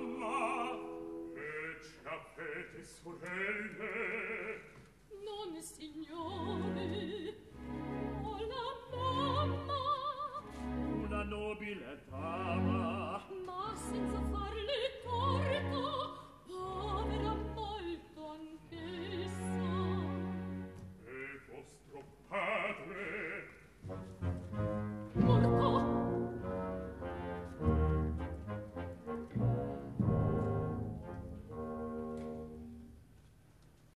mamma e ci avete sorelle non signore o la mamma. Una nobile dama. Ma senza farle torto